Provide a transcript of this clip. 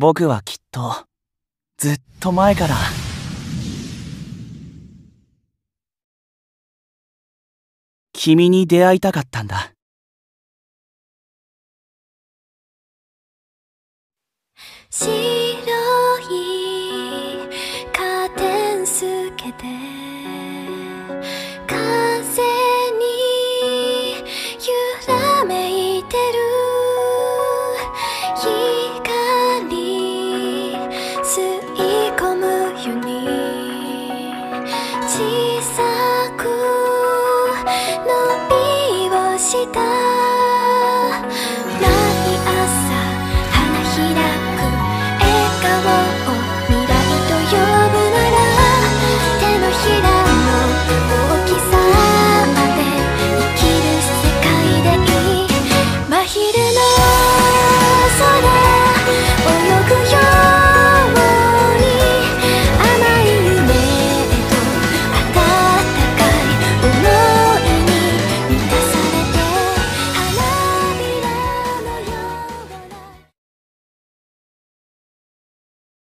僕はきっとずっと前から。君に出会いたかったんだ。白いカーテン透けて風に揺らめいてる。吸い込むように。小さく伸びをした。